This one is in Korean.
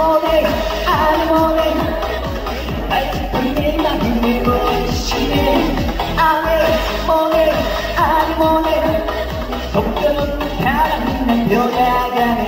morning, early morning. 불길만 눈을 보이시네. Early morning, early morning. 속도 높은 사람 남겨가가.